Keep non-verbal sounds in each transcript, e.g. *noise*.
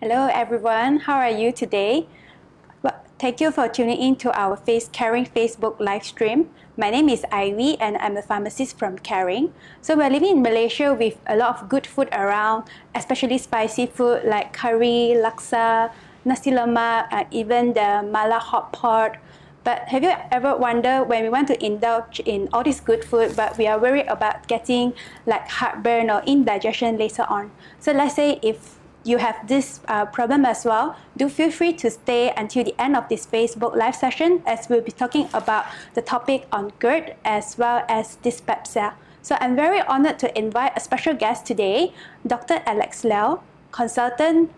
Hello everyone, how are you today? Well, thank you for tuning in to our Face Caring Facebook live stream. My name is Ivy and I'm a pharmacist from Caring. So we're living in Malaysia with a lot of good food around, especially spicy food like curry, laksa, nasi lemak, and even the mala hot pot. But have you ever wondered when we want to indulge in all this good food, but we are worried about getting like heartburn or indigestion later on? So let's say if you have this uh, problem as well, do feel free to stay until the end of this Facebook live session as we'll be talking about the topic on GERD as well as dyspepsia. So I'm very honored to invite a special guest today, Dr. Alex Leow, consultant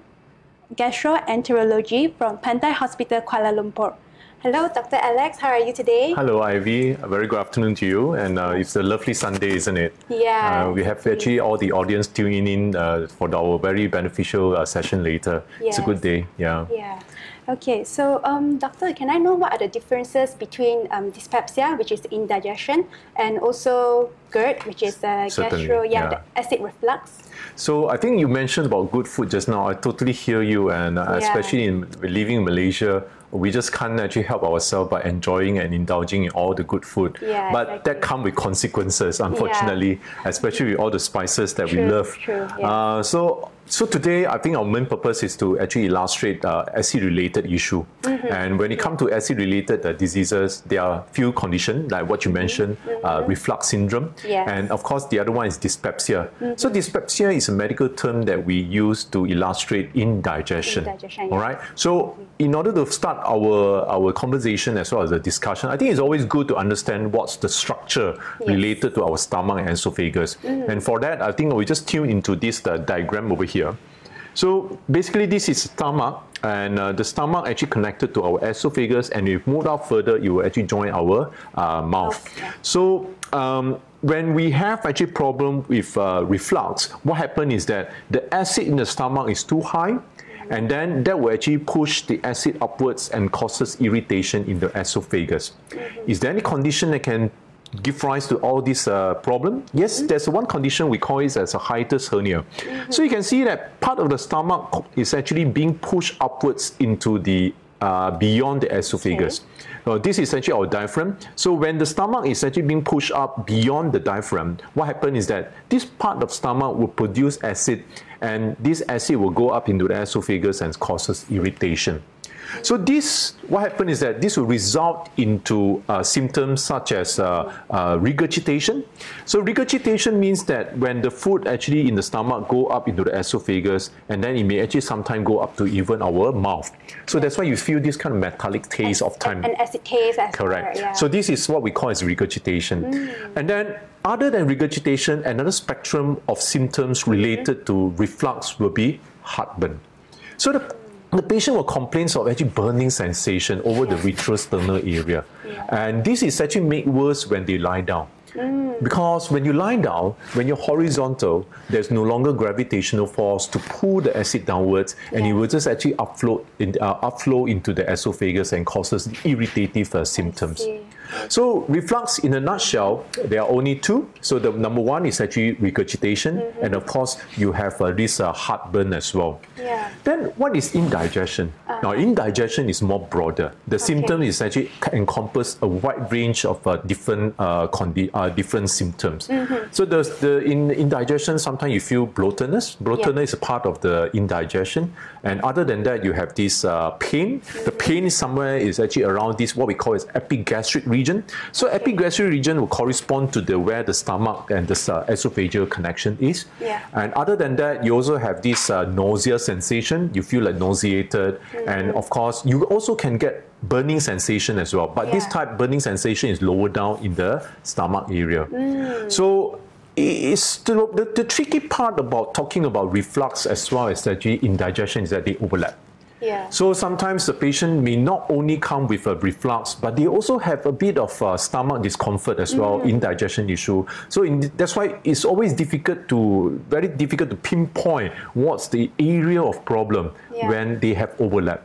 gastroenterology from Pantai Hospital Kuala Lumpur. Hello, Dr. Alex. How are you today? Hello, Ivy. A very good afternoon to you. And uh, it's a lovely Sunday, isn't it? Yeah. Uh, we have actually all the audience tuning in uh, for our very beneficial uh, session later. It's a good day. Yeah. Yeah. Okay, so um, doctor, can I know what are the differences between um, dyspepsia, which is indigestion, and also GERD, which is uh, gastro, yeah, yeah. the acid reflux? So I think you mentioned about good food just now. I totally hear you, and uh, Yeah. especially in living in Malaysia, we just can't actually help ourselves by enjoying and indulging in all the good food. Yeah, but exactly. that comes with consequences, unfortunately, especially with all the spices that we love. true, yeah. uh, so. So today, I think our main purpose is to actually illustrate uh, acid-related issue. Mm-hmm. And when it comes to acid-related uh, diseases, there are few conditions like what you mentioned, uh, reflux syndrome, Mm-hmm. Yes. and of course, the other one is dyspepsia. So dyspepsia is a medical term that we use to illustrate indigestion. Indigestion, All right. So in order to start our our conversation as well as the discussion, I think it's always good to understand what's the structure related to our stomach and esophagus. And for that, I think we just tune into this uh, diagram over here. So basically, this is stomach, and uh, the stomach actually connected to our esophagus, and if you move out further, it will actually join our uh, mouth. Okay. So um, when we have actually problem with uh, reflux, what happens is that the acid in the stomach is too high, and then that will actually push the acid upwards and causes irritation in the esophagus. Is there any condition that can give rise to all this uh, problem? Yes, there's one condition we call it as a hiatus hernia. So you can see that part of the stomach is actually being pushed upwards into the uh, beyond the esophagus. Uh, this is actually our diaphragm. So when the stomach is actually being pushed up beyond the diaphragm, what happens is that this part of stomach will produce acid, and this acid will go up into the esophagus and causes irritation. So this, what happens is that this will result into uh, symptoms such as uh, uh, regurgitation. So regurgitation means that when the food actually in the stomach go up into the esophagus, and then it may actually sometimes go up to even our mouth. So that's why you feel this kind of metallic taste of time. And acid taste as Correct. yeah. So this is what we call as regurgitation. And then other than regurgitation, another spectrum of symptoms related to reflux will be heartburn. So the, the patient will complain of actually burning sensation over the retrosternal area. And this is actually made worse when they lie down. Because when you lie down, when you're horizontal, there's no longer gravitational force to pull the acid downwards, and it will just actually upflow, in, uh, upflow into the esophagus and causes irritative uh, symptoms. So reflux, in a nutshell, there are only two. So the number one is actually regurgitation, and of course you have uh, this uh, heartburn as well. Yeah. Then what is indigestion? Now indigestion is more broader. The symptom is actually encompass a wide range of uh, different uh, uh, different symptoms. So the, the in indigestion sometimes you feel bloatedness. Bloatedness is a part of the indigestion, and other than that you have this uh, pain. The pain somewhere is actually around this what we call as epigastric region. So epigastric region will correspond to the where the stomach and the uh, esophageal connection is. Yeah. And other than that, you also have this uh, nausea sensation. You feel like nauseated, and of course, you also can get burning sensation as well. But this Yeah. type burning sensation is lower down in the stomach area. So. It's the, the, the tricky part about talking about reflux as well as actually indigestion is that they overlap. Yeah. So sometimes the patient may not only come with a reflux, but they also have a bit of uh, stomach discomfort as well, Mm-hmm. indigestion issue. So in, that's why it's always difficult to, very difficult to pinpoint what's the area of problem Yeah. when they have overlap.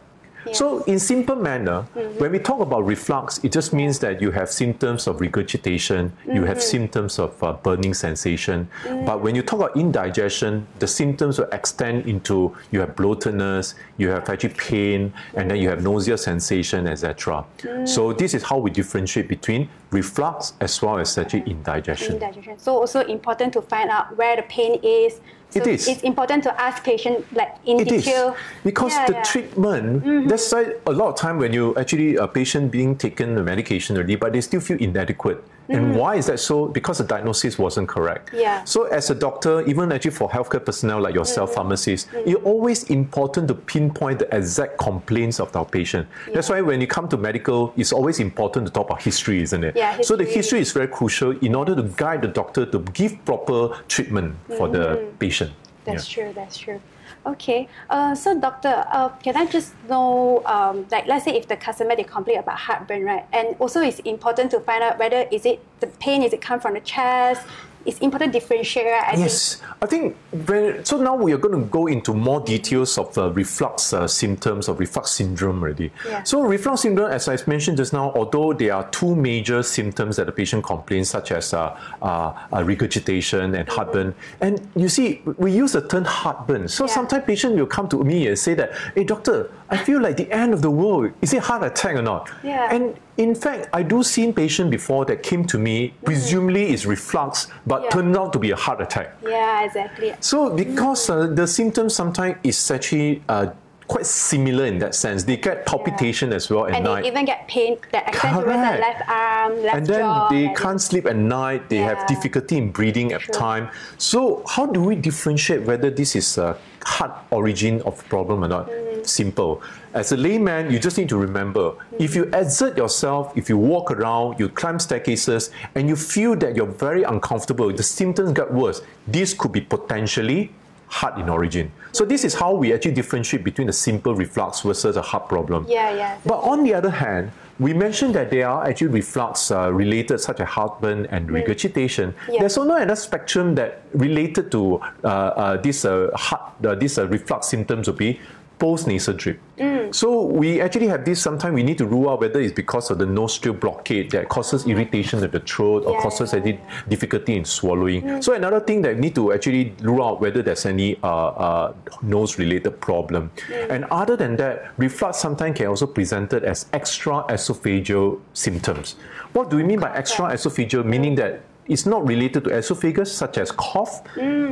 So in simple manner, mm-hmm. when we talk about reflux, it just means that you have symptoms of regurgitation, you have mm-hmm. symptoms of uh, burning sensation. Mm. But when you talk about indigestion, the symptoms will extend into you have bloatedness, you have actually pain, and then you have nausea sensation, etc. Mm. So this is how we differentiate between reflux as well as actually indigestion. indigestion. So also important to find out where the pain is. So It is. It's important to ask patient like in It is detail. because Yeah, the yeah. Treatment. Mm-hmm. That's why a lot of time when you actually a patient being taken the medication already, but they still feel inadequate. And why is that so? Because the diagnosis wasn't correct. Mm-hmm. Yeah. So as a doctor, even actually for healthcare personnel like yourself, Mm-hmm. pharmacists, it's always important to pinpoint the exact complaints of our patient. Yeah. That's why when you come to medical, it's always important to talk about history, isn't it? Yeah, So the history. history is very crucial in order to guide the doctor to give proper treatment for the patient. Mm-hmm. That's Yeah. true. That's true. Okay. Uh, so, doctor, uh, can I just know, um, like, let's say if the customer they complain about heartburn, right? And also, it's important to find out whether is it the pain is it come from the chest. It's important to differentiate, right? I think- Yes, I think when, so. Now we are going to go into more details of uh, reflux uh, symptoms of reflux syndrome already. Yeah. So reflux syndrome, as I mentioned just now, although there are two major symptoms that the patient complains, such as uh, uh, uh, regurgitation and heartburn, and you see, we use the term heartburn. So Yeah. sometimes patient will come to me and say that, "Hey doctor, I feel like the end of the world. Is it heart attack or not?" Yeah. And in fact, I do see patient before that came to me, presumably is reflux, but Yeah. turned out to be a heart attack. Yeah, exactly. So because uh, the symptoms sometimes is actually uh, quite similar in that sense. They get palpitation as well at And night. they even get pain that extends towards the left arm, left and then jaw. they and- can't sleep at night. They Yeah. have difficulty in breathing at True. time. So how do we differentiate whether this is a heart origin of problem or not? Mm. Simple. As a layman, you just need to remember: if you exert yourself, if you walk around, you climb staircases, and you feel that you're very uncomfortable, the symptoms get worse. This could be potentially heart in origin. So this is how we actually differentiate between a simple reflux versus a heart problem. Yeah, yeah. But on the other hand, we mentioned that there are actually reflux uh, related, such as heartburn and regurgitation. Mm. Yeah. There's also another spectrum that related to uh, uh, this uh, heart, uh, this uh, reflux symptoms would be post-nasal drip. Mm. So we actually have this. Sometimes we need to rule out whether it's because of the nostril blockade that causes irritation of the throat or Yeah, causes any difficulty in swallowing. Mm. So another thing that we need to actually rule out whether there's any uh, uh, nose-related problem. Mm. And other than that, reflux sometimes can also presented as extra esophageal symptoms. What do we mean by extra esophageal? Meaning that it's not related to esophagus, such as cough,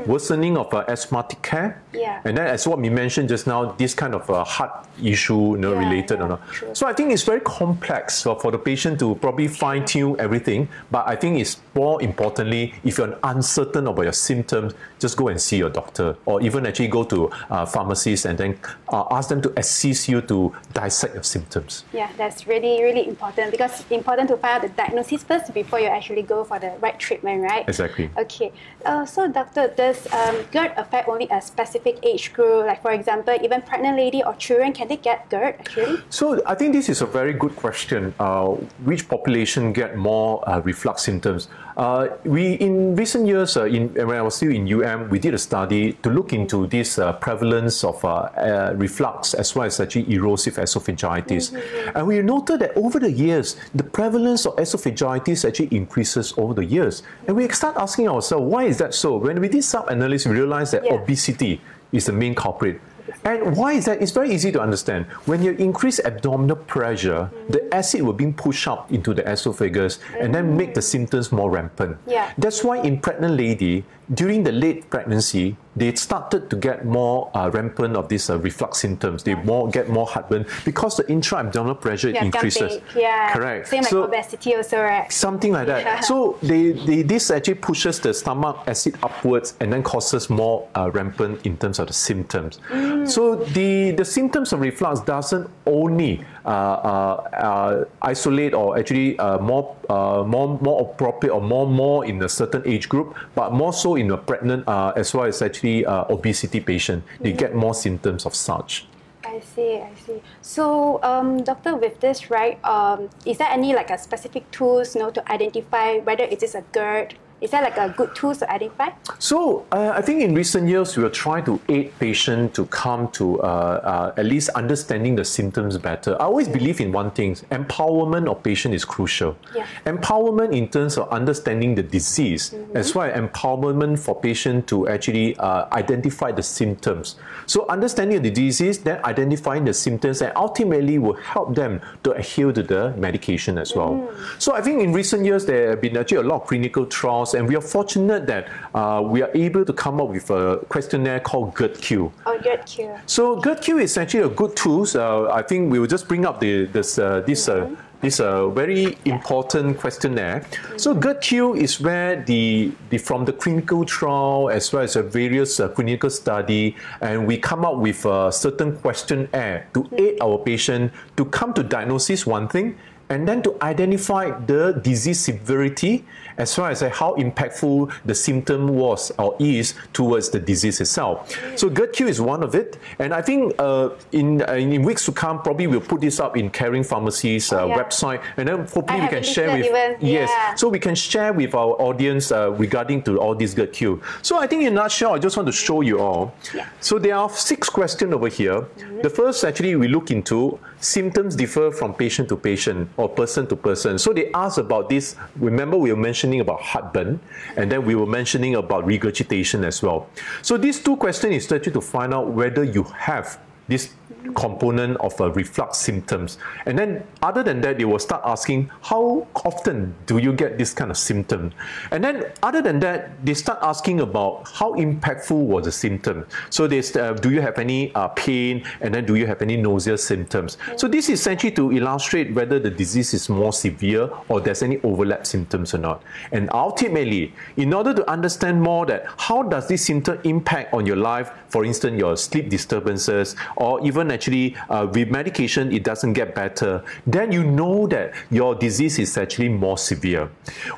worsening of uh, asthmatic care, Mm. Yeah. and then as what we mentioned just now, this kind of uh, heart issue, you know, Yeah, related yeah, or not. true. So I think it's very complex for, for the patient to probably fine tune everything. But I think it's more importantly, if you're uncertain about your symptoms, just go and see your doctor, or even actually go to uh, pharmacists and then uh, ask them to assist you to dissect your symptoms. Yeah, that's really, really important because it's important to find out the diagnosis first before you actually go for the right treatment, right? Exactly. Okay. Uh, so, doctor, does um, GERD affect only a specific age group? Like, for example, even pregnant lady or children, can they get GERD actually? So I think this is a very good question. Uh, which population get more uh, reflux symptoms? Uh, we in recent years, uh, in, when I was still in UM, we did a study to look into this uh, prevalence of uh, uh, reflux as well as actually erosive esophagitis, and we noted that over the years, the prevalence of esophagitis actually increases over the years, and we start asking ourselves, why is that so? When we did sub-analysis, we realized that Yeah. obesity is the main culprit. And why is that? It's very easy to understand. When you increase abdominal pressure, the acid will be pushed up into the esophagus and then make the symptoms more rampant. Yeah. That's why in pregnant lady, during the late pregnancy, they started to get more uh, rampant of these uh, reflux symptoms. They more get more heartburn because the intra-abdominal pressure Yeah, increases. big. Yeah. Correct. Same like obesity also, right? Something like that. Yeah. So they, they, this actually pushes the stomach acid upwards and then causes more uh, rampant in terms of the symptoms. Mm. So the, the symptoms of reflux doesn't only uh, uh, uh, isolate or actually uh, more, uh, more, more appropriate or more, more in a certain age group, but more so in a pregnant uh, as well as actually uh, obesity patient. They Mm. get more symptoms of such. I see, I see. So, um, doctor, with this, right, um, is there any like a specific tools, you know, to identify whether it is a GERD Is that like a good tool to identify? So uh, I think in recent years we are trying to aid patients to come to uh, uh, at least understanding the symptoms better. I always believe in one thing: empowerment of patient is crucial. Yeah. Empowerment in terms of understanding the disease, Mm-hmm. as well as empowerment for patient to actually uh, identify the symptoms. So understanding the disease, then identifying the symptoms, and ultimately will help them to adhere to the medication as well. Mm. So I think in recent years there have been actually a lot of clinical trials, and we are fortunate that uh, we are able to come up with a questionnaire called GERD-Q. Oh, GERD-Q. So GERD-Q is actually a good tool. Uh, I think we will just bring up the this uh, this. Uh, this uh, very important questionnaire. So GERD-Q is where the, the from the clinical trial as well as a various uh, clinical study, and we come up with a certain questionnaire to aid our patient to come to diagnosis one thing, and then to identify the disease severity as well as how impactful the symptom was or is towards the disease itself. So GERD-Q is one of it, and I think uh, in, uh, in weeks to come, probably we'll put this up in Caring Pharmacy's uh, Oh, yeah. website, and then hopefully I we can share with even, yes, yeah. so we can share with our audience uh, regarding to all this GERD-Q. So I think in a nutshell, I just want to show you all. Yeah. So there are six questions over here. The first actually we look into symptoms differ from patient to patient or person to person. So they ask about this. Remember we were mentioning about heartburn and then we were mentioning about regurgitation as well. So these two questions is to find out whether you have this component of uh, reflux symptoms. And then other than that, they will start asking, how often do you get this kind of symptom? And then other than that, they start asking about how impactful was the symptom. So they uh, do you have any uh, pain? And then do you have any nausea symptoms? So this is essentially to illustrate whether the disease is more severe or there's any overlap symptoms or not. And ultimately, in order to understand more that how does this symptom impact on your life, for instance, your sleep disturbances, or even actually uh, with medication it doesn't get better, then you know that your disease is actually more severe.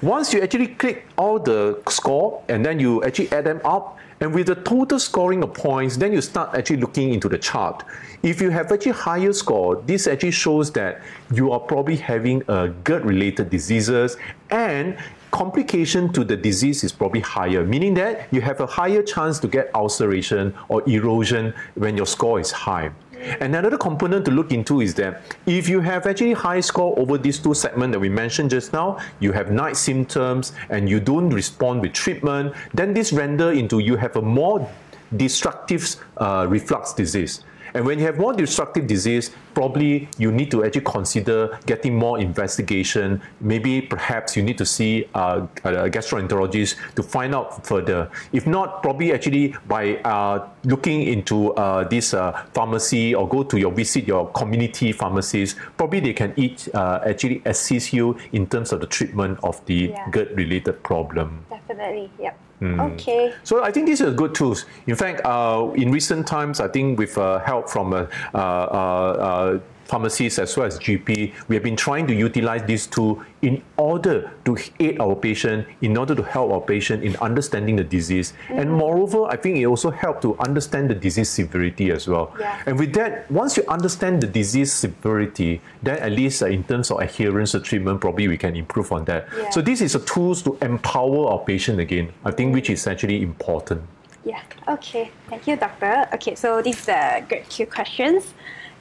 Once you actually click all the score and then you actually add them up, and with the total scoring of points, then you start actually looking into the chart. If you have actually higher score, this actually shows that you are probably having a gut-related diseases and complication to the disease is probably higher, meaning that you have a higher chance to get ulceration or erosion when your score is high. And another component to look into is that if you have actually high score over these two segments that we mentioned just now, you have night symptoms and you don't respond with treatment, then this render into you have a more destructive uh, reflux disease. And when you have more destructive disease, probably you need to actually consider getting more investigation. Maybe perhaps you need to see uh, a gastroenterologist to find out further. If not, probably actually by uh, looking into uh, this uh, pharmacy or go to your visit your community pharmacies, probably they can each uh, actually assist you in terms of the treatment of the Yeah. gut-related problem. Definitely. Yep. Hmm. Okay. So I think these are good tools. In fact, uh, in recent times, I think with uh, help from uh, pharmacies as well as GP, we have been trying to utilize these two in order to aid our patient, in order to help our patient in understanding the disease. And moreover, I think it also helped to understand the disease severity as well. Yeah. And with that, once you understand the disease severity, then at least uh, in terms of adherence to treatment, probably we can improve on that. Yeah. So this is a tools to empower our patient again. I think which is actually important. Yeah. Okay. Thank you, doctor. Okay. So these are GERD-Q questions.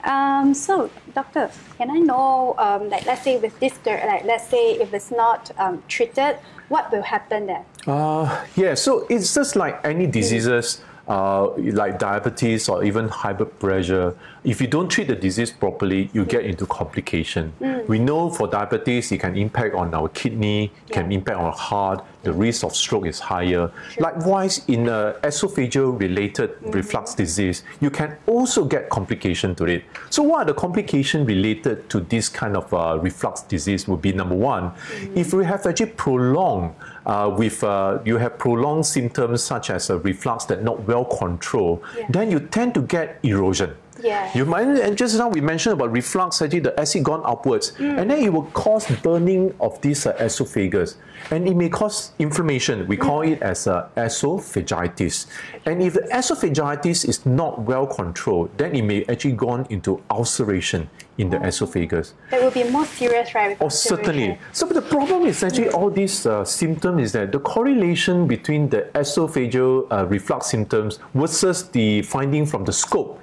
Um, so, doctor, can I know, um, like, let's say with this, like, let's say if it's not um, treated, what will happen then? Uh, yeah, so it's just like any diseases, uh, like diabetes or even high blood pressure. If you don't treat the disease properly, you get into complication. We know for diabetes, it can impact on our kidney, it can impact on our heart. The risk of stroke is higher. Likewise, in uh, esophageal-related reflux disease, you can also get complication to it. So, what are the complications related to this kind of uh, reflux disease? Would be number one, if we have actually prolonged uh, with uh, you have prolonged symptoms such as a reflux that not well controlled, Yeah. then you tend to get erosion. Yeah. You might and just now we mentioned about reflux, actually the acid gone upwards, and then it will cause burning of this uh, esophagus, and it may cause inflammation. We call it as uh, esophagitis, and if the esophagitis is not well controlled, then it may actually gone into ulceration in the esophagus. That will be more serious, right? Oh, certainly. So the problem is actually all these uh, symptoms is that the correlation between the esophageal uh, reflux symptoms versus the finding from the scope,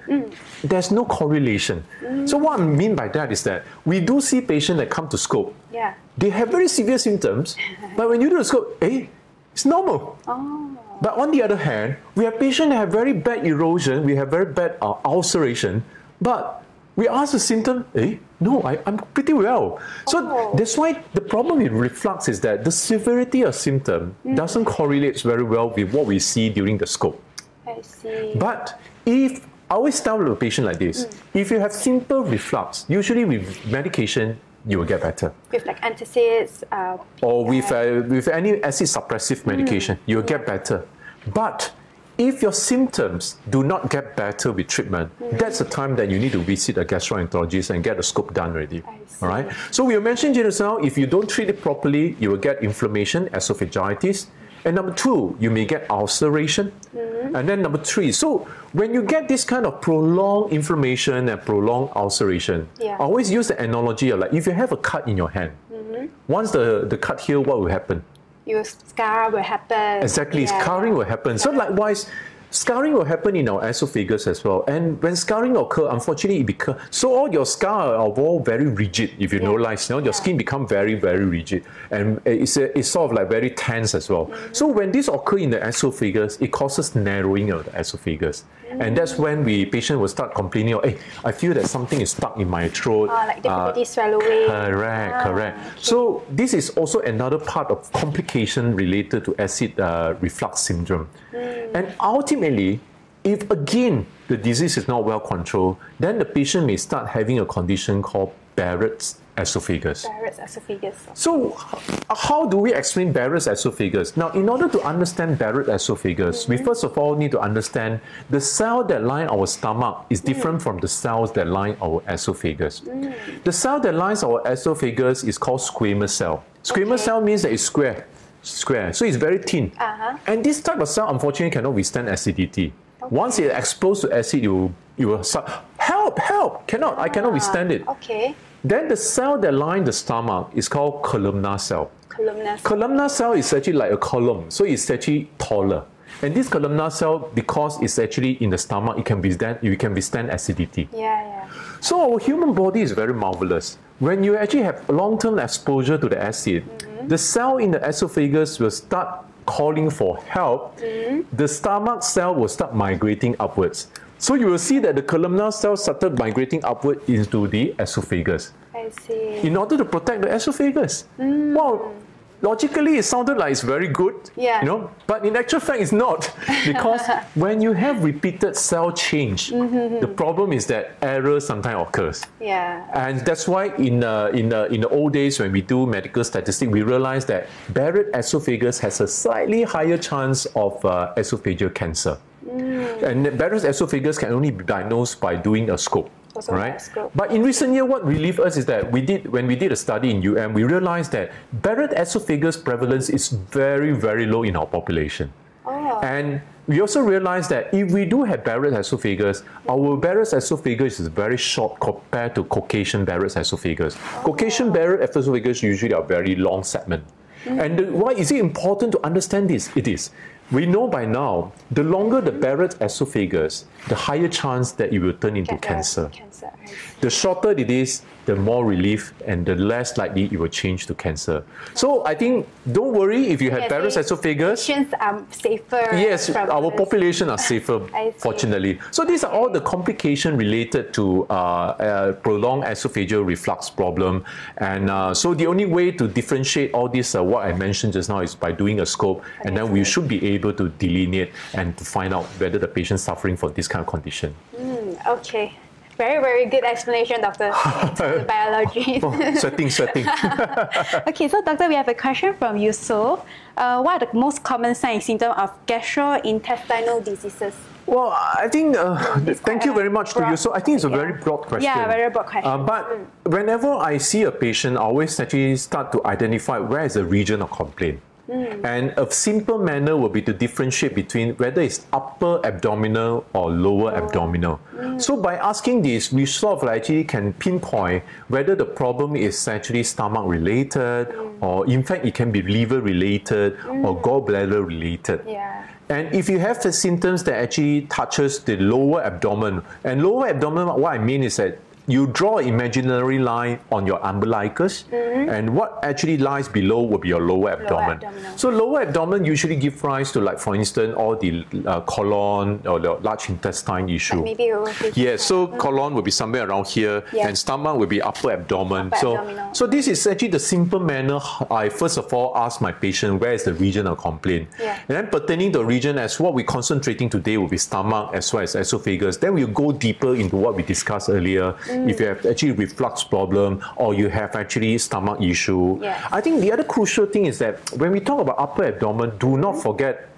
there's no correlation. So what I mean by that is that we do see patients that come to scope. Yeah. They have very severe symptoms, *laughs* but when you do the scope, eh, it's normal. Oh. But on the other hand, we have patients that have very bad erosion, we have very bad uh, ulceration, but we ask the symptom, eh, no, I, I'm pretty well. So Oh. that's why the problem with reflux is that the severity of symptom doesn't correlate very well with what we see during the scope. I see. But if I always tell the patient like this, if you have simple reflux, usually with medication, you will get better with like antacids, uh, or with, uh, with any acid suppressive medication, you'll get better. But if your symptoms do not get better with treatment, that's the time that you need to visit a gastroenterologist and get a scope done already. All right. So we mentioned just now, if you don't treat it properly, you will get inflammation, esophagitis. And number two, you may get ulceration. Mm-hmm. And then number three, so when you get this kind of prolonged inflammation and prolonged ulceration, Yeah. I always use the analogy of like if you have a cut in your hand, mm-hmm. once the, the cut heal, what will happen? your scar will happen. Exactly, Yeah. scarring will happen. So likewise, scarring will happen in our esophagus as well. And when scarring occur, unfortunately, it become so all your scar are all very rigid. If you know, Yeah. like you know, your Yeah. skin become very very rigid, and it's a, it's sort of like very tense as well. Mm-hmm. So when this occur in the esophagus, it causes narrowing of the esophagus. And that's when we patient will start complaining, hey, I feel that something is stuck in my throat. Ah, like Uh, difficulty swallowing. Correct, Ah, correct. okay. So this is also another part of complication related to acid uh, reflux syndrome. Hmm. And ultimately, if again the disease is not well controlled, then the patient may start having a condition called Barrett's esophagus. Barrett's esophagus. So, how do we explain Barrett's esophagus? Now, in order to understand Barrett's esophagus, we mm-hmm. first of all need to understand the cell that line our stomach is mm. different from the cells that line our esophagus. Mm. The cell that lines our esophagus is called squamous cell. Squamous Okay. cell means that it's square, square, so it's very thin. Uh-huh. And this type of cell, unfortunately, cannot withstand acidity. Once it exposed to acid, you you will su- help, help, cannot, I cannot withstand it. Okay. Then the cell that line the stomach is called columnar cell. Columnar. Columnar cell is actually like a column, so it's actually taller. And this columnar cell, because it's actually in the stomach, it can withstand, it can withstand acidity. yeah, yeah. So our human body is very marvelous. When you actually have long-term exposure to the acid, the cell in the esophagus will start calling for help. Mm-hmm. The stomach cell will start migrating upwards. So you will see that the columnar cell started migrating upward into the esophagus I see. in order to protect the esophagus. Mm. Well, logically it sounded like it's very good, Yeah. you know, but in actual fact it's not *laughs* because when you have repeated cell change, the problem is that error sometimes occurs. Yeah. And that's why in, uh, in, uh, in the old days when we do medical statistics, we realize that Barrett esophagus has a slightly higher chance of uh, esophageal cancer. And Barrett's esophagus can only be diagnosed by doing a scope. Also right? But in recent years, what relieved us is that we did when we did a study in UM, we realized that Barrett esophagus prevalence is very, very low in our population. Oh. And we also realized that if we do have Barrett esophagus, our Barrett's esophagus is very short compared to Caucasian Barrett's esophagus. Caucasian Barrett esophagus usually are very long segment. And the, why is it important to understand this? It is. We know by now, the longer the Barrett esophagus, the higher chance that it will turn into cancer. Cancer. The shorter it is, the more relief and the less likely it will change to cancer. So I think don't worry if you have Yes, they- esophagus. Patients are safer. Yes, our this. population are *laughs* safer, fortunately. So these are all the complications related to uh, uh, prolonged esophageal reflux problem. And uh, so the only way to differentiate all this, uh, what I mentioned just now, is by doing a scope, and then we should be able to delineate and to find out whether the patient is suffering from this kind of condition. Okay. Very, very good explanation, Doctor. *laughs* the biology. *laughs* Oh, sweating, sweating. *laughs* okay, so Doctor, we have a question from Yusuf. Uh, what are the most common signs and symptoms of gastrointestinal diseases? Well, I think, uh, thank you very much to you. So I think it's a yeah. very broad question. Yeah, very broad question. Uh, but whenever I see a patient, I always actually start to identify where is the region of complaint. Mm. And a simple manner will be to differentiate between whether it's upper abdominal or lower oh. abdominal. Mm. So by asking this, we sort of actually can pinpoint whether the problem is actually stomach related, mm. or in fact it can be liver related or gallbladder related. Yeah. And if you have the symptoms that actually touches the lower abdomen, and lower abdomen, what I mean is that you draw imaginary line on your umbilicus, and what actually lies below will be your lower abdomen. abdominal. So lower abdomen usually give rise to, like for instance, all the uh, colon or the large intestine issue. Maybe it will be Yeah, so colon will be somewhere around here, Yeah. and stomach will be upper abdomen. Upper so, abdominal. so this is actually the simple manner I first of all ask my patient where is the region of complaint, Yeah. and then pertaining to the region as what we're concentrating today will be stomach as well as esophagus. Then we'll go deeper into what we discussed earlier. Mm. If you have actually reflux problem or you have actually stomach issue. Yes. I think the other crucial thing is that when we talk about upper abdomen, do not forget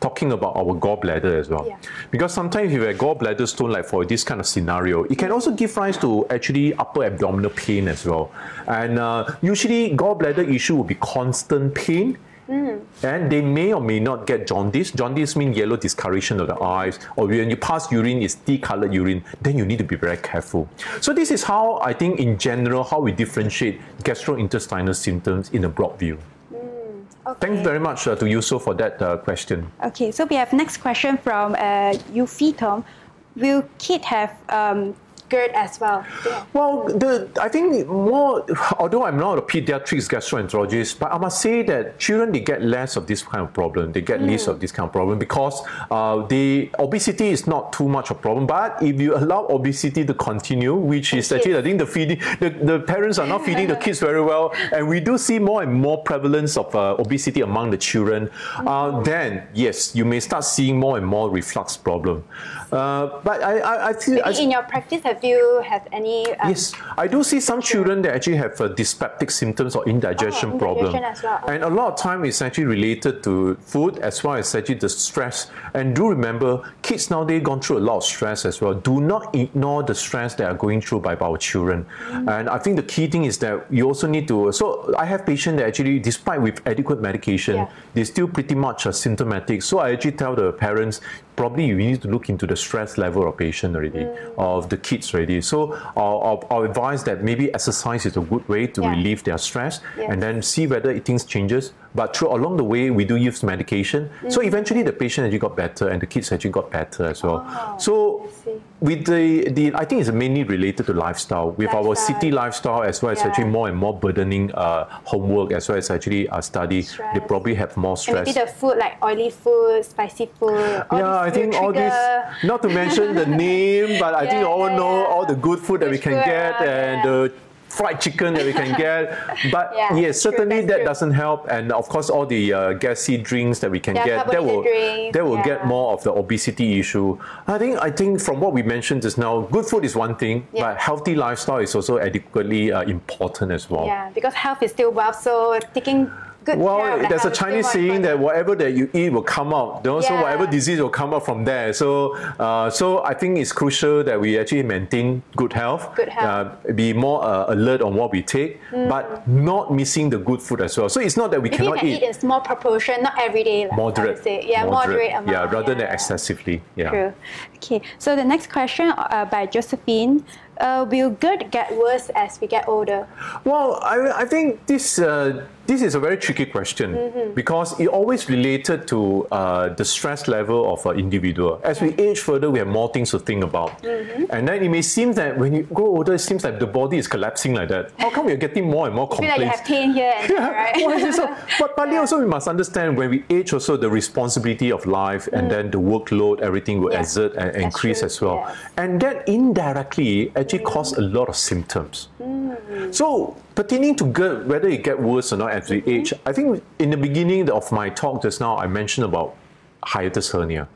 talking about our gallbladder as well. Yeah. Because sometimes if you have gallbladder stone, like for this kind of scenario, it can also give rise to actually upper abdominal pain as well. And uh, usually gallbladder issue will be constant pain. And they may or may not get jaundice. Jaundice means yellow discoloration of the eyes, or when you pass urine, it's decolored urine. Then you need to be very careful. So this is how I think, in general, how we differentiate gastrointestinal symptoms in a broad view. Okay. Thanks very much uh, to Yusuf for that uh, question. Okay, so we have next question from uh, Yufi Tom. Will kid have um, GERD as well? Yeah. Well, the I think more. Although I'm not a pediatrics gastroenterologist, but I must say that children they get less of this kind of problem. They get less of this kind of problem because uh, the obesity is not too much of a problem. But if you allow obesity to continue, which is actually I think the feeding the, the parents are not feeding the kids very well, and we do see more and more prevalence of uh, obesity among the children. Uh, then yes, you may start seeing more and more reflux problem. Uh, but I I, I feel I, In your practice, have you had any? Um, Yes, I do see some children that actually have uh, dyspeptic symptoms or indigestion Oh, problem, indigestion as well. and a lot of time it's actually related to food as well as actually the stress. And do remember, kids nowadays gone through a lot of stress as well. Do not ignore the stress they are going through by our children. Mm. And I think the key thing is that you also need to. So I have patients that actually, despite with adequate medication, Yeah. they're still pretty much uh, symptomatic. So I actually tell the parents probably you need to look into the stress level of patient already, Mm. of the kids already. So I'll, I'll advise that maybe exercise is a good way to Yeah. relieve their stress Yes. and then see whether things changes. But through along the way, we do use medication. So Mm. eventually the patient actually got better and the kids actually got better as well. Oh, so with the, the, I think it's mainly related to lifestyle. With our city lifestyle as well as Yeah. actually more and more burdening uh, homework as well as actually uh, study, they probably have more And stress. maybe the food like oily food, spicy food. Yeah, I think all this, not to mention the name, but I *laughs* think Yeah, all yeah, know all the good food that we can food, get uh, and the fried chicken that we can *laughs* get. But Yeah, yes, certainly that's that true. doesn't help. And of course, all the uh, gassy drinks that we can Yeah, get, that will drinks, that will get more of the obesity issue. I think I think from what we mentioned just now, good food is one thing, Yeah. but healthy lifestyle is also adequately uh, important as well. Yeah, because health is still wealth, so taking good Well, there's a health is still Chinese saying that whatever that you eat will come out. You know, So whatever disease will come out from there. So, uh, so I think it's crucial that we actually maintain good health. Good health. Uh, be more uh, alert on what we take, but not missing the good food as well. So it's not that we Maybe cannot can eat. eat in small proportion, not every day. Like, Moderate, say. Yeah, moderate, amount. yeah, rather than excessively. Yeah. True. Okay, so the next question uh, by Josephine. Uh, will GERD get worse as we get older? Well, I, I think this uh, this is a very tricky question Mm-hmm. because it always related to uh, the stress level of an individual. As we age further, we have more things to think about, Mm-hmm. and then it may seem that when you grow older, it seems like the body is collapsing like that. How come we're getting more and more feel like you have pain here and there, *laughs* right? Why is it so? But partly *laughs* also we must understand when we age also the responsibility of life and then the workload, everything will Mm. Yeah. exert and That's increase true, as well. yes. And that indirectly actually cause a lot of symptoms. Mm. So pertaining to GERD, whether it get worse or not as we age, I think in the beginning of my talk just now, I mentioned about hiatus hernia.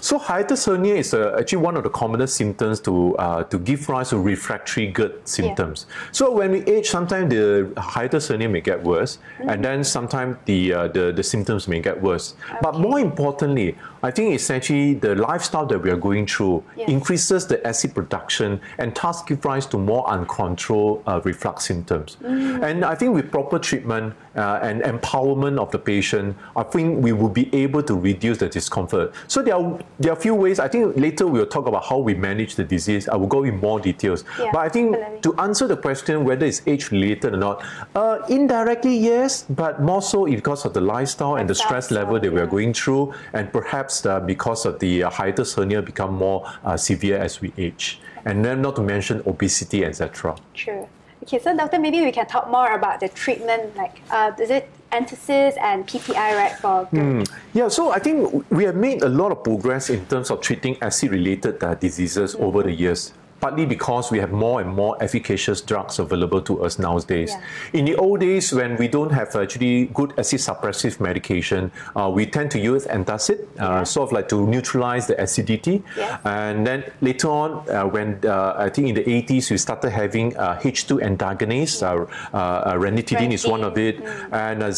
So hiatus hernia is uh, actually one of the commonest symptoms to uh, to give rise to refractory GERD symptoms. So when we age, sometimes the hiatus hernia may get worse, and then sometimes the, uh, the the symptoms may get worse. But more importantly, I think it's actually the lifestyle that we are going through Yes. increases the acid production and thus give rise to more uncontrolled uh, reflux symptoms. And I think with proper treatment uh, and empowerment of the patient, I think we will be able to reduce the discomfort. So there are, there are a few ways. I think later we'll talk about how we manage the disease. I will go in more details. Yeah, but I think definitely. to answer the question whether it's age related or not, uh, indirectly yes, but more so because of the lifestyle and the stress level that we are going through, and perhaps uh, because of the uh, hiatus hernia become more uh, severe as we age. And then not to mention obesity, etc. True. Okay, so doctor, maybe we can talk more about the treatment. Like, uh, is it antacids and PPI, right? For GERD? Yeah, so I think we have made a lot of progress in terms of treating acid-related uh, diseases over the years. Partly because we have more and more efficacious drugs available to us nowadays. Yeah. In the old days, when we don't have actually good acid suppressive medication, uh, we tend to use antacid, uh, Yeah. sort of like to neutralize the acidity. Yes. And then later on, uh, when uh, I think in the 80s, we started having uh, H2 antagonists, uh, uh, uh, ranitidine is one of it, and uh.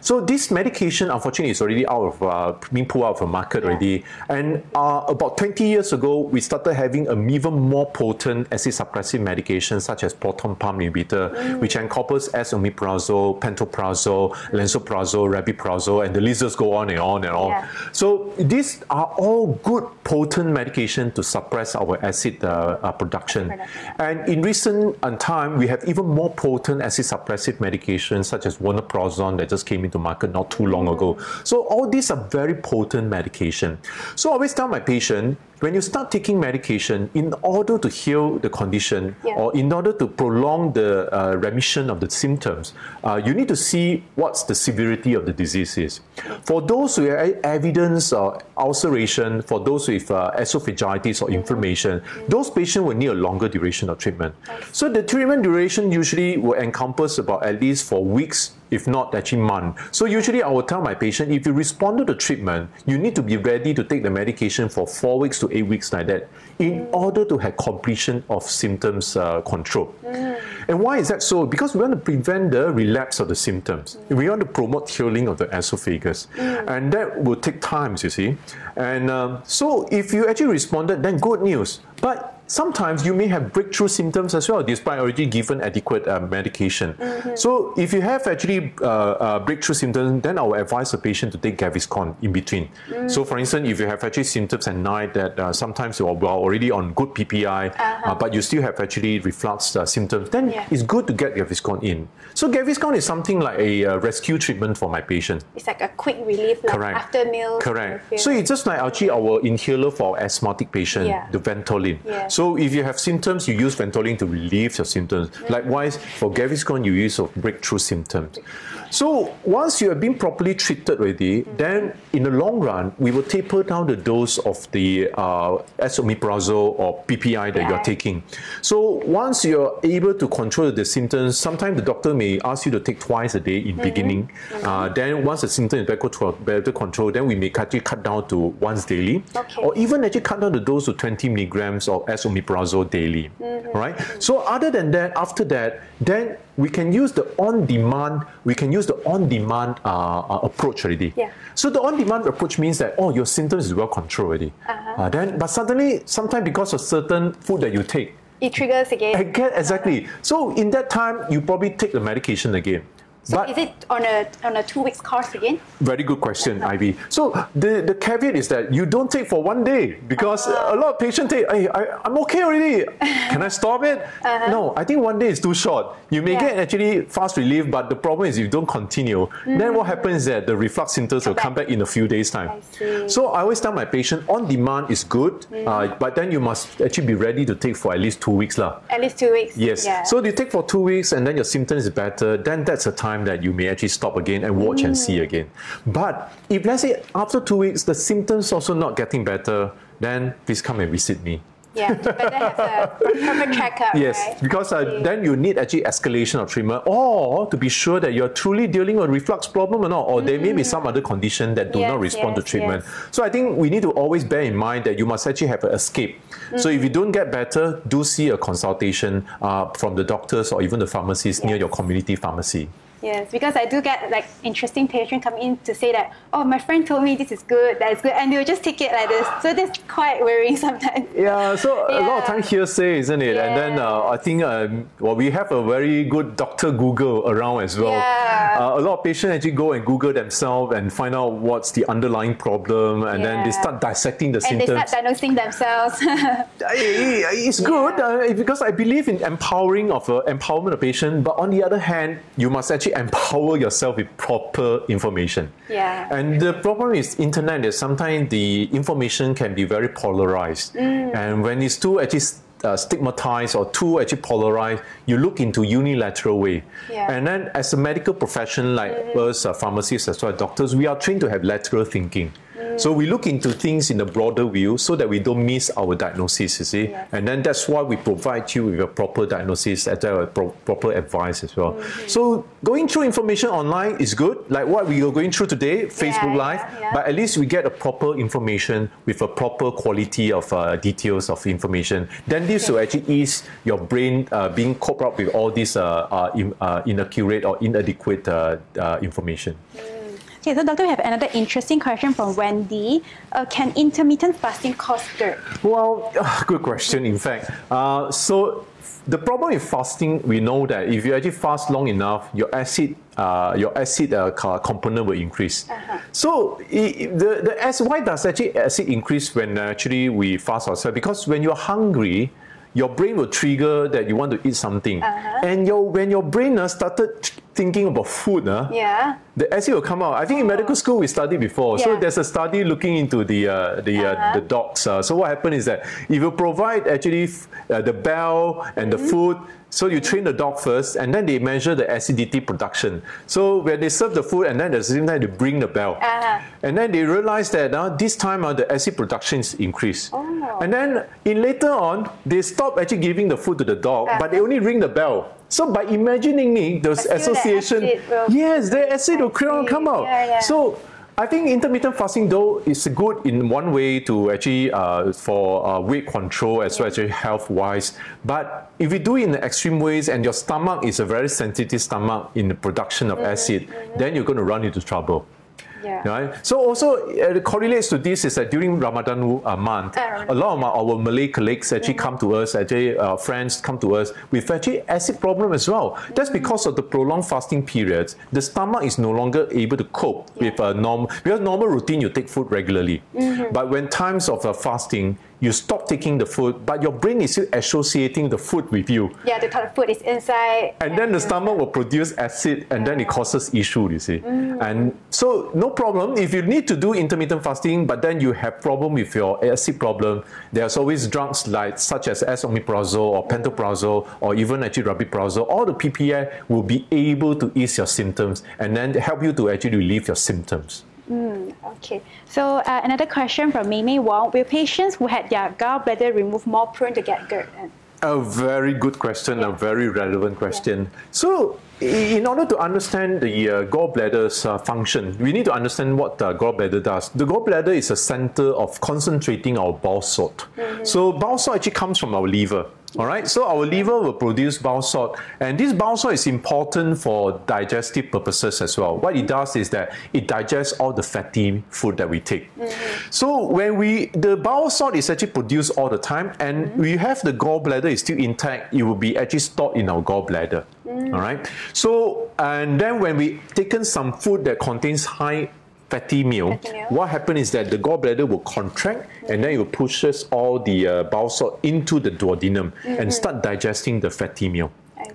So this medication, unfortunately, is already out of uh, being pulled out of the market Yeah. already. And uh, about 20 years ago, we started having an even more potent acid suppressive medications such as proton pump inhibitor, Mm. which encompasses esomeprazole, pantoprazole, lansoprazole, rabeprazole, and the list just go on and on and on. Yeah. So these are all good potent medication to suppress our acid uh, uh, production. And in recent uh, time, we have even more potent acid suppressive medications such as vonoprazole that just came into market not too long ago. So all these are very potent medication. So I always tell my patient, when you start taking medication, in order to heal the condition Yeah. or in order to prolong the uh, remission of the symptoms, uh, you need to see what's the severity of the disease is. For those who have evidence of ulceration, for those with uh, esophagitis or inflammation, those patients will need a longer duration of treatment. So the treatment duration usually will encompass about at least for weeks if not actually month. So usually I will tell my patient, if you respond to the treatment, you need to be ready to take the medication for four weeks to eight weeks like that in order to have completion of symptoms uh, control. And why is that so? Because we want to prevent the relapse of the symptoms. We want to promote healing of the esophagus. And that will take time, you see. And um, so if you actually responded, then good news. But sometimes you may have breakthrough symptoms as well, despite already given adequate uh, medication. So if you have actually uh, uh, breakthrough symptoms, then I will advise the patient to take Gaviscon in between. So for instance, if you have actually symptoms at night that uh, sometimes you are already on good PPI, uh, but you still have actually reflux uh, symptoms, then Yeah. it's good to get Gaviscon in. So Gaviscon is something like a uh, rescue treatment for my patient. It's like a quick relief, like Correct. after meals. Correct. So it's just like actually our inhaler for our asthmatic patient, Yeah. the Ventolin. Yeah. So if you have symptoms, you use Ventolin to relieve your symptoms. Likewise, for Gaviscon, you use of breakthrough symptoms. So once you have been properly treated already, then in the long run, we will taper down the dose of the uh, esomeprazole or PPI that you are taking. So once you're able to control the symptoms, sometimes the doctor may ask you to take twice a day in beginning. Uh, then once the symptom is better, to- control, then we may actually cut down to once daily, Okay. or even actually cut down the dose to 20 milligrams of esomeprazole daily. All right. So other than that, after that, then we can use the on-demand. We can use the on-demand uh, uh, approach already. Yeah. So the on-demand approach means that oh, your symptoms is well controlled already. Uh-huh. Uh, then, but suddenly, sometimes because of certain food that you take, it triggers again. Get exactly. So in that time, you probably take the medication again. So but is it on a on a two weeks course again? very good question, Ivy. So the, the caveat is that you don't take for one day because oh. a lot of patients take, hey, I, I'm okay already. Can I stop it? Uh-huh. No, I think one day is too short. You may. Yeah. get actually fast relief, but the problem is if you don't continue, then what mm. happens is that the reflux symptoms will come back in a few days' time. I. So I always tell my patient on demand is good, uh, mm. but then you must actually be ready to take for at least two weeks. lah. At least two weeks. Yes. Yeah. So you take for two weeks and then your symptoms is better, then that's a time that you may actually stop again and watch and see again. But if let's say after two weeks the symptoms also not getting better, then please come and visit me. Yeah, better have a proper checkup. Yes, right? because uh, then you need actually escalation of treatment, or to be sure that you're truly dealing with reflux problem or not, or there may be some other condition that do not Yes, respond to treatment. yes. So I think we need to always bear in mind that you must actually have an escape. So if you don't get better, do see a consultation uh, from the doctors or even the pharmacist near your community pharmacy. Yes, because I do get like interesting patients come in to say that, oh, my friend told me this is good, that is good, and they'll just take it like this. So that's quite worrying *laughs* sometimes. Yeah, so a lot of Yeah. time hearsay, isn't it? And then uh, I think, um, well, we have a very good Dr. Google around as well. Yeah. Uh, a lot of patients actually go and Google themselves and find out what's the underlying problem, and then they start dissecting the And they start diagnosing themselves. *laughs* It's good uh, because I believe in empowering of uh, empowerment of patient, but on the other hand, you must actually empower yourself with proper information. Yeah. And the problem is internet is sometimes the information can be very polarized, Mm. and when it's too actually uh, stigmatized or too actually polarized, you look into unilateral way. Yeah. And then as a medical profession like us, uh, pharmacists as well doctors, we are trained to have lateral thinking. So we look into things in a broader view so that we don't miss our diagnosis, you see. Yes. And then that's why we provide you with a proper diagnosis and uh, pro- proper advice as well. Mm-hmm. So going through information online is good, like what we are going through today, Facebook Yeah, Live, yeah, yeah. but at least we get a proper information with a proper quality of uh, details of information. Then this will actually ease your brain uh, being coped up with all this uh, uh, in, uh, inaccurate or inadequate uh, uh, information. Okay, so doctor, we have another interesting question from Wendy. Uh, can intermittent fasting cause GERD? Well, good question. In fact, uh, so the problem with fasting, we know that if you actually fast long enough, your acid, uh, your acid uh, component will increase. So i- i- the the acid, why does actually acid increase when actually we fast ourselves? Because when you're hungry. Your brain will trigger that you want to eat something, and your when your brain uh, started thinking about food, uh, Yeah. the acid will come out. I think in medical school we studied before. So there's a study looking into the uh, the uh, Uh-huh. the dogs. Uh, so what happened is that if you provide actually uh, the bell and the food, so you train the dog first, and then they measure the acidity production. So when they serve the food, and then at the same time they bring the bell, Uh-huh. and then they realize that uh, this time uh, the acid production is increased. Oh. And then in later on, they stop actually giving the food to the dog, but they only ring the bell. So by imagining it, the feel the association, yes, the acid will come out. Yeah, yeah. So I think intermittent fasting though is good in one way to actually uh, for uh, weight control as well as health wise. But if you do it in extreme ways and your stomach is a very sensitive stomach in the production of acid, then you're going to run into trouble. Yeah. Right. So also uh, it correlates to this is that during Ramadan uh, month, Ah, a lot of our Malay colleagues actually come to us, actually uh, friends come to us with actually acid problem as well. That's because of the prolonged fasting periods. The stomach is no longer able to cope with a normal because normal routine you take food regularly, but when times of uh, fasting you stop taking the food, but your brain is still associating the food with you. Yeah, the kind of food is inside. And then the stomach will produce acid and then it causes issue, you see. Mm. And so no problem. If you need to do intermittent fasting, but then you have problem with your acid problem, there's always drugs like such as esomeprazole or pantoprazole or even actually rabeprazole. All the PPI will be able to ease your symptoms and then help you to actually relieve your symptoms. Okay, so uh, another question from Mimi Wong. Will patients who had their gallbladder removed more prone to get GERD? A very good question, a very relevant question. So, i- in order to understand the uh, gallbladder's uh, function, we need to understand what the gallbladder does. The gallbladder is a center of concentrating our bile salt. So, bile salt actually comes from our liver. All right, so our liver will produce bile salt, and this bile salt is important for digestive purposes as well. What it does is that it digests all the fatty food that we take. So when we the bile salt is actually produced all the time, and we have the gallbladder is still intact, it will be actually stored in our gallbladder. All right. So and then when we taken some food that contains high fatty meal, Fatty meal. what happens is that the gallbladder will contract and then it will pushes all the uh, bile salt into the duodenum and start digesting the fatty meal.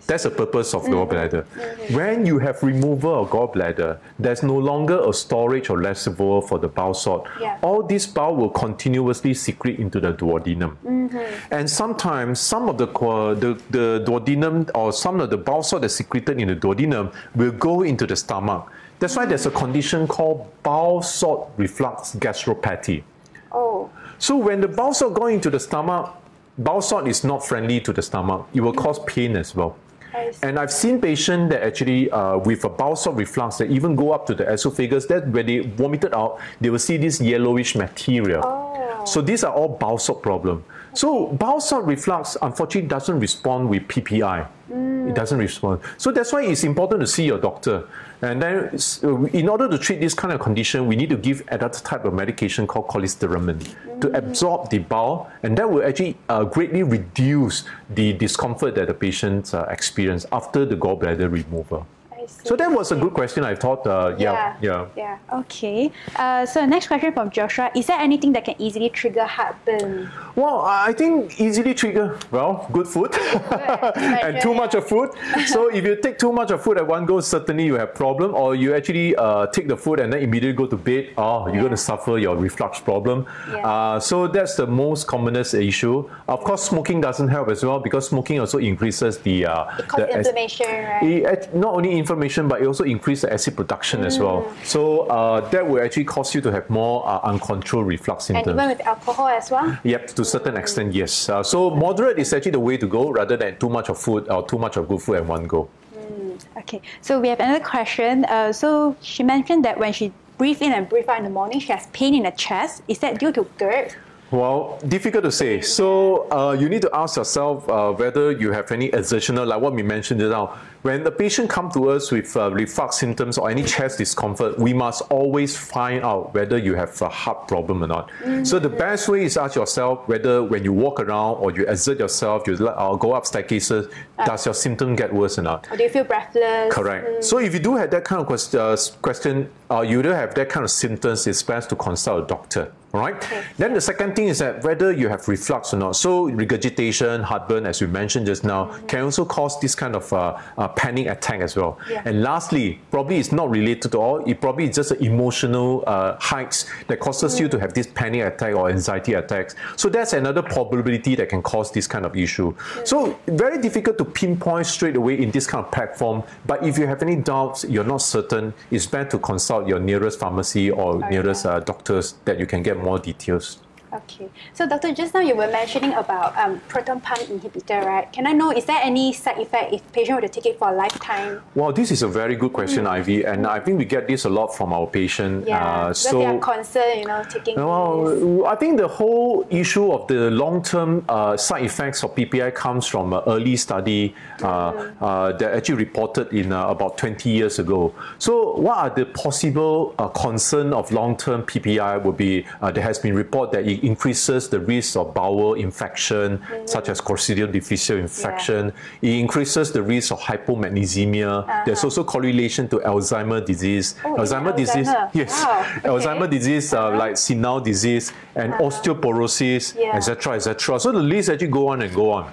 That's the purpose of the mm. gallbladder. Mm-hmm. When you have removal of gallbladder, there's no longer a storage or reservoir for the bile salt. Yeah. All this bile will continuously secrete into the duodenum. Mm-hmm. And sometimes some of the, the the duodenum or some of the bile salt that's secreted in the duodenum will go into the stomach. That's why there's a condition called bile salt reflux gastropathy. Oh, So when the bile salt go into the stomach, bile salt is not friendly to the stomach. It will cause pain as well. And I've seen patients that actually, uh, with a bile salt reflux, that even go up to the esophagus, that when they vomited out, they will see this yellowish material. Oh. So these are all bile salt problem. So bile salt reflux, unfortunately, doesn't respond with PPI. It doesn't respond. So that's why it's important to see your doctor. And then, in order to treat this kind of condition, we need to give another type of medication called cholestyramine to absorb the bowel, and that will actually uh, greatly reduce the discomfort that the patients uh, experience after the gallbladder removal. So that was a good question. I thought, uh, yeah, yeah. Yeah. Okay. Uh, so next question from Joshua: Is there anything that can easily trigger heartburn? Well, I think easily trigger, well, good food *laughs* and too much of food. so if you take too much of food at one go, certainly you have problem or you actually uh, take the food and then immediately go to bed, oh, you're Yeah. going to suffer your reflux problem. Yeah. Uh, so that's the most commonest issue. Of course, smoking doesn't help as well because smoking also increases the... Uh, It the inflammation, right? it not only inflammation, but it also increase the acid production as well. Mm. So uh, that will actually cause you to have more uh, uncontrolled reflux symptoms. and even with alcohol as well. Yep, to a certain extent, yes. Uh, so moderate is actually the way to go rather than too much of food or too much of good food at one go. Okay, so we have another question. Uh, so she mentioned that when she breathe in and breathe out in the morning, she has pain in the chest. Is that due to GERD? Well, difficult to say. So uh, you need to ask yourself uh, whether you have any exertional, like what we mentioned now. When the patient come to us with uh, reflux symptoms or any chest discomfort, we must always find out whether you have a heart problem or not. So the best way is ask yourself whether when you walk around or you exert yourself, you uh, go up staircases, does your symptom get worse or not? Or do you feel breathless? Correct. So if you do have that kind of quest- uh, question, uh, you do have that kind of symptoms, it's best to consult a doctor. All right. Then the second thing is that whether you have reflux or not. So regurgitation, heartburn, as we mentioned just now, can also cause this kind of uh, uh, panic attack as well. Yeah. And lastly, probably it's not related to all. It probably is just an emotional uh, heights that causes you to have this panic attack or anxiety attacks. So that's another probability that can cause this kind of issue. So very difficult to pinpoint straight away in this kind of platform. But if you have any doubts, you're not certain, it's better to consult your nearest pharmacy or nearest uh, doctors that you can get more details. Okay. So, doctor, just now you were mentioning about um, proton pump inhibitor, right? Can I know is there any side effect if patient were to take it for a lifetime? Well, this is a very good question, Ivy, and I think we get this a lot from our patient. Mm. Yeah. Uh, so they are concerned, you know, taking this. Well, I think the whole issue of the long-term uh, side effects of PPI comes from an early study uh, uh, that actually reported in uh, about 20 years ago. So, what are the possible uh, concern of long-term PPI? Would be uh, there has been report that it increases the risk of bowel infection, Mm-hmm. such as Clostridium difficile infection. It increases the risk of hypomagnesemia. There's also correlation to Alzheimer disease. Uh-huh. Oh, Alzheimer disease, Alzheimer. *laughs* yes, Wow, okay. Alzheimer disease, uh, like senile disease and osteoporosis, Yeah. etc., etc. So the list actually go on and go on.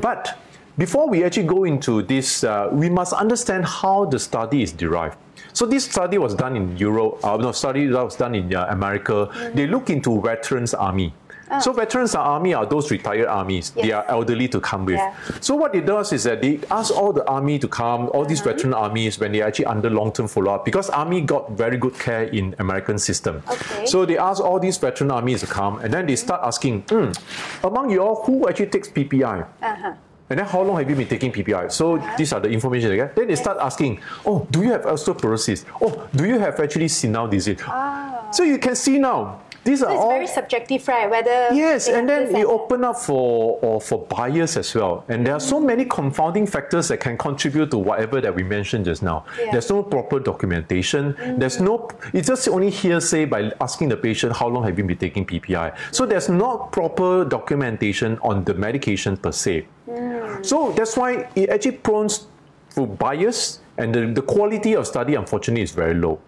But before we actually go into this, uh, we must understand how the study is derived. So this study was done in Europe. Uh, no, study that was done in uh, America. They look into veterans army. So veterans army are those retired armies. They are elderly to come with. Yeah. So what it does is that they ask all the army to come, all these veteran armies when they are actually under long-term follow-up, because army got very good care in American system. Okay. So they ask all these veteran armies to come, and then they start asking, "Hmm, among you all, who actually takes PPI? Uh-huh. And then how long have you been taking PPI? So these are the information again. Then they start asking, oh, do you have osteoporosis? Oh, do you have actually senile disease? Ah. So you can see now, these are Ah. It's all very subjective, right? Whether Yes, and then it open up for or for bias as well. And there are so many confounding factors that can contribute to whatever that we mentioned just now. Yeah. There's no proper documentation. There's no it's just only hearsay by asking the patient how long have you been taking PPI. So there's not proper documentation on the medication per se. So that's why it actually prone to bias and the, the quality of study unfortunately is very low.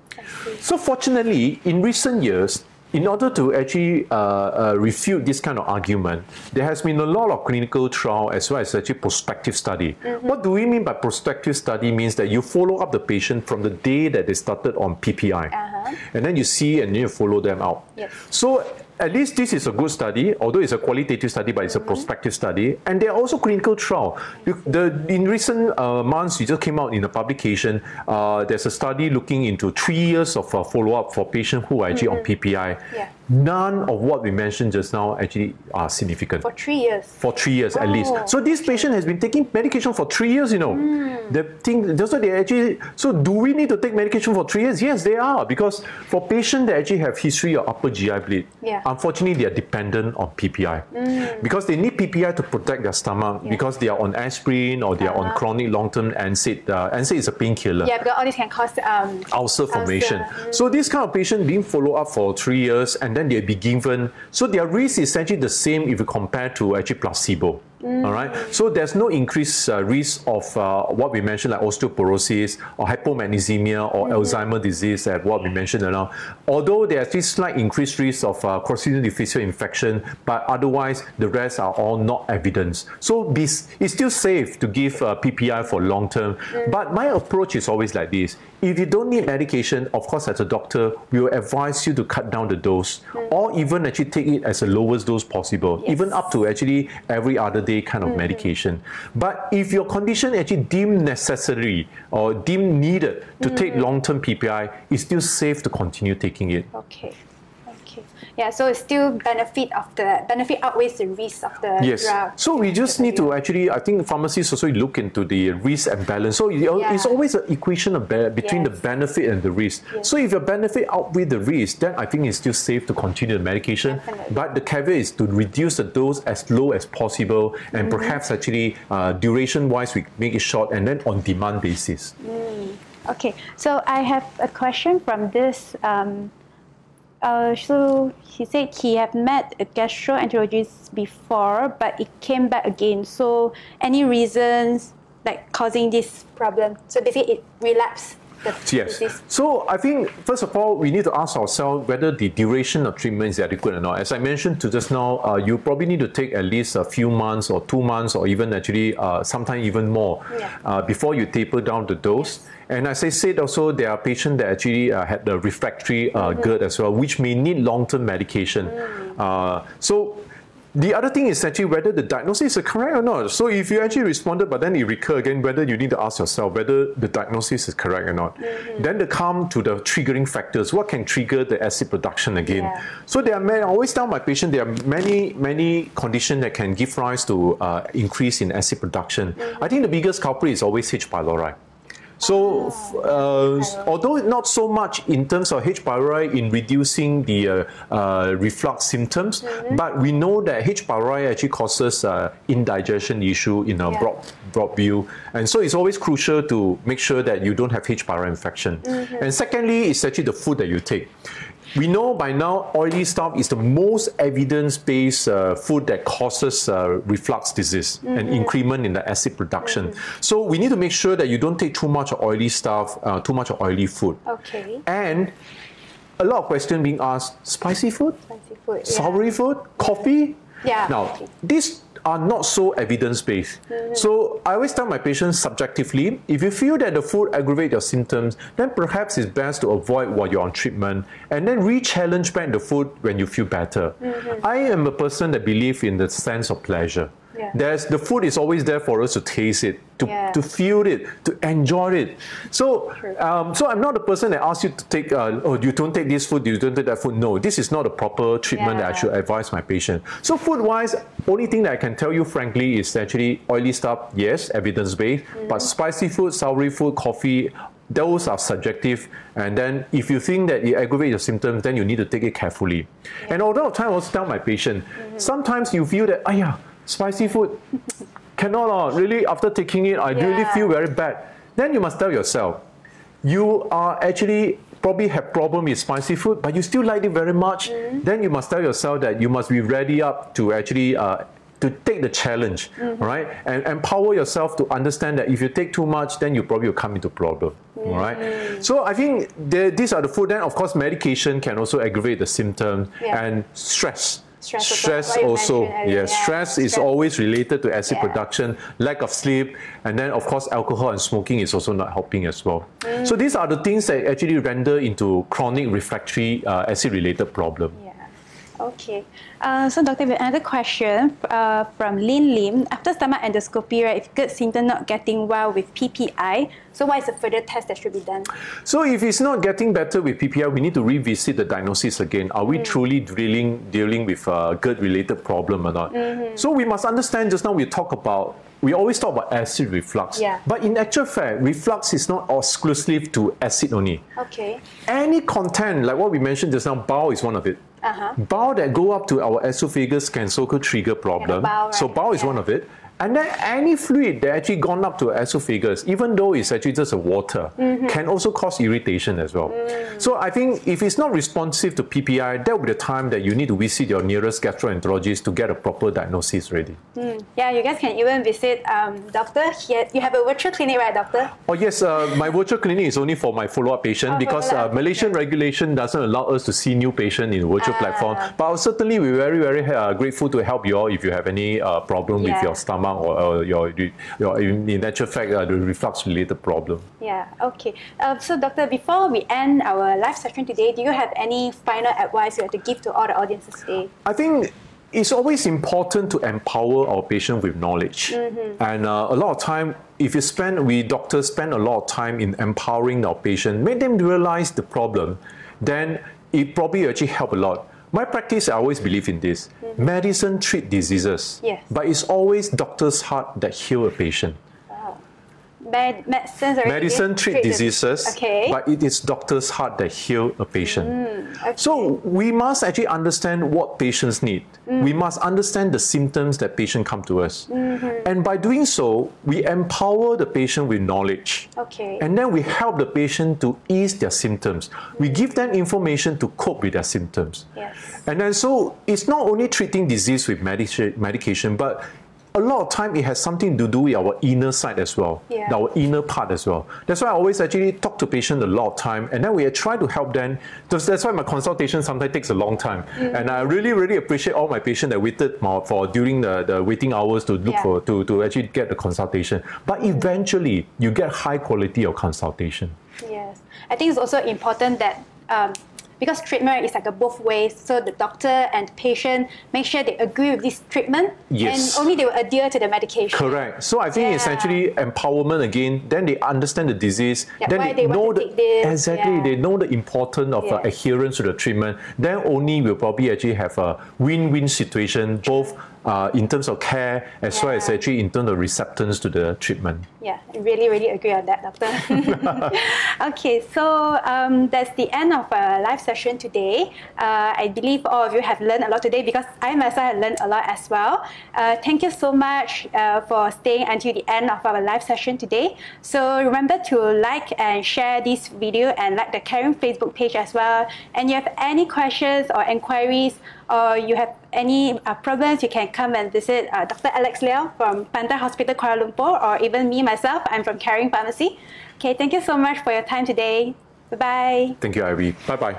So fortunately, in recent years, in order to actually uh, uh, refute this kind of argument, there has been a lot of clinical trial as well as actually prospective study. What do we mean by prospective study? Means that you follow up the patient from the day that they started on PPI, Uh-huh. and then you see and you follow them out. Yes. So at least this is a good study, although it's a qualitative study, but it's a prospective study. And there are also clinical trial. The, in recent uh, months, it just came out in a publication. Uh, there's a study looking into three years of uh, follow-up for patients who are actually on PPI. Yeah. None of what we mentioned just now actually are significant. For three years. For three years at least. Oh, So this patient has been taking medication for three years, you know. The thing, that's what they actually. So do we need to take medication for three years? Yes, they are because for patients that actually have history of upper GI bleed, Yeah. unfortunately they are dependent on PPI because they need PPI to protect their stomach because they are on aspirin or they are on Uh-huh. chronic long-term NSAID. Uh, NSAID is a painkiller Yeah, because all this can cause um, ulcer formation. Mm. So this kind of patient being followed up for three years and then they are be given, so their risk is essentially the same if you compare to actually placebo. Mm. All right. So there's no increased uh, risk of uh, what we mentioned like osteoporosis or hypomagnesemia or Mm-hmm. Alzheimer disease at what we mentioned around. Although there's this slight increased risk of uh, Clostridium difficile infection, but otherwise the rest are all not evidence. So be, it's still safe to give uh, PPI for long term. Mm. But my approach is always like this. If you don't need medication, of course, as a doctor, we will advise you to cut down the dose or even actually take it as the lowest dose possible, even up to actually every other day kind of medication. But if your condition actually deemed necessary or deemed needed to take mm. long-term PPI, it's still safe to continue taking it. Okay. Okay. Yeah, so it's still benefit of the benefit outweighs the risk of the Yes. drug. So we just need to actually, I think pharmacists also look into the risk and balance. So it- it's always an equation between the benefit and the risk. Yes. So if your benefit outweighs the risk, then I think it's still safe to continue the medication. Definitely. But the caveat is to reduce the dose as low as possible and Mm-hmm. perhaps actually uh, duration-wise we make it short and then on demand basis. Okay, so I have a question from this. Um, uh, so he said he had met a gastroenterologist before, but it came back again. So any reasons like causing this problem? So basically, it relapsed. The Yes. disease. So I think first of all, we need to ask ourselves whether the duration of treatment is adequate or not. As I mentioned to just now, uh, you probably need to take at least a few months or two months or even actually uh, sometimes even more Yeah. uh, before you taper down the dose. And as I said also, there are patients that actually uh, had the refractory uh, GERD as well, which may need long-term medication. Uh, so the other thing is actually whether the diagnosis is correct or not. So if you actually responded, but then it recur again, whether you need to ask yourself whether the diagnosis is correct or not. Then they come to the triggering factors. What can trigger the acid production again? Yeah. So there are many, I always tell my patient there are many, many conditions that can give rise to uh, increase in acid production. I think the biggest culprit is always H. pylori. So, uh, although not so much in terms of H. pylori in reducing the uh, uh, reflux symptoms, but we know that H. pylori actually causes uh, indigestion issue in a Yeah. broad, broad view. And so it's always crucial to make sure that you don't have H. pylori infection. And secondly, it's actually the food that you take. We know by now oily stuff is the most evidence-based uh, food that causes uh, reflux disease and increment in the acid production. So we need to make sure that you don't take too much oily stuff, uh, too much oily food. Okay. And a lot of questions being asked: spicy food, Spicy food. yeah. savory food, coffee. Yeah. Now these are not so evidence-based. So I always tell my patients subjectively, if you feel that the food aggravates your symptoms, then perhaps it's best to avoid while you're on treatment and then re-challenge back the food when you feel better. Mm-hmm. I am a person that believes in the sense of pleasure. Yeah. There's the food is always there for us to taste it, to, Yeah. to feel it, to enjoy it. So, um, so I'm not the person that asks you to take. Uh, oh, you don't take this food, you don't take that food. No, this is not a proper treatment that I should advise my patient. So, food-wise, only thing that I can tell you frankly is actually oily stuff. Yes, evidence-based, but spicy food, savory food, coffee. Those are subjective, and then if you think that it aggravates your symptoms, then you need to take it carefully. And although I also tell my patient, sometimes you feel that, ah yeah, spicy food, cannot really after taking it i really feel very bad. Then you must tell yourself you are actually probably have problem with spicy food but you still like it very much. Mm-hmm. then you must tell yourself that you must be ready up to actually uh, to take the challenge Mm-hmm. all right? And empower yourself to understand that if you take too much then you probably will come into problem all right Mm-hmm. so i think the, these are the food. Then of course medication can also aggravate the symptoms Yeah. and stress Stress also, stress you also yes yeah. stress is Stress. always related to acid Yeah. production lack of sleep and then of course alcohol and smoking is also not helping as well Mm. so these are the things that actually render into chronic refractory uh, acid related problem Yeah. Okay. Uh, so, Doctor, another question uh, from Lin Lim. After stomach endoscopy, right, if GERD symptom not getting well with PPI, so what is the further test that should be done? So if it's not getting better with PPI, we need to revisit the diagnosis again. Are we Mm. truly dealing, dealing with a GERD-related problem or not? Mm-hmm. So we must understand, just now we talk about, we always talk about acid reflux. Yeah. But in actual fact, reflux is not exclusive to acid only. Okay. Any content, like what we mentioned just now, bowel is one of it. Uh-huh. Bowel that go up to our esophagus can so-called trigger problem. bowel, So right, bowel is yeah. one of it. And then any fluid that actually gone up to esophagus, even though it's actually just a water, Mm-hmm. can also cause irritation as well. Mm. So I think if it's not responsive to PPI, that will be the time that you need to visit your nearest gastroenterologist to get a proper diagnosis ready. Yeah, you guys can even visit um, doctor. Here, you have a virtual clinic, right, doctor? Oh yes, uh, my virtual clinic is only for my follow-up patient Oh, because uh, follow-up, Malaysian regulation doesn't allow us to see new patient in virtual Ah. platform. But I'll certainly be very, very uh, grateful to help you all if you have any uh, problem with your stomach or, or your, your, in, in actual fact, uh, the reflux-related problem. Yeah, okay. Uh, so, doctor, before we end our live session today, do you have any final advice you have to give to all the audiences today? I think it's always important to empower our patient with knowledge. And uh, a lot of time, if you spend, we doctors spend a lot of time in empowering our patient, make them realize the problem, then it probably actually help a lot. My practice, I always believe in this. Mm. Medicine treat diseases, Yes. but it's always doctor's heart that heal a patient. Med- medicine, sorry, Medicine treat the- diseases, Okay. but it is doctor's heart that heal a patient. Mm, okay. So we must actually understand what patients need. Mm. We must understand the symptoms that patient come to us. Mm-hmm. And by doing so, we empower the patient with knowledge. Okay. And then we help the patient to ease their symptoms. We mm. give them information to cope with their symptoms. Yes. And then so it's not only treating disease with medica- medication, but a lot of time it has something to do with our inner side as well, Yeah. our inner part as well. That's why I always actually talk to patients a lot of time, and then we try to help them. That's why my consultation sometimes takes a long time, Mm. and I really really appreciate all my patients that waited for during the, the waiting hours to look Yeah. for to, to actually get the consultation. But eventually, you get high quality of consultation. Yes, I think it's also important that um, because treatment is like a both ways, so the doctor and patient make sure they agree with this treatment, Yes. and only they will adhere to the medication. Correct. So I think it's actually empowerment again. Then they understand the disease. Yeah, then they want know the exactly. Yeah. They know the importance of uh, adherence to the treatment. Then only we'll probably actually have a win-win situation, both uh, in terms of care as well as actually in terms of receptance to the treatment. Yeah, I really, really agree on that, doctor. *laughs* *laughs* okay, so um, that's the end of our live session today. Uh, I believe all of you have learned a lot today because I myself have learned a lot as well. Uh, thank you so much uh, for staying until the end of our live session today. So remember to like and share this video and like the Caring Facebook page as well. And you have any questions or inquiries or you have any uh, problems, you can come and visit uh, Dr. Alex Leow from Pantai Hospital Kuala Lumpur, or even me myself. I'm from Caring Pharmacy. Okay, thank you so much for your time today. Bye bye. Thank you, Ivy. Bye bye.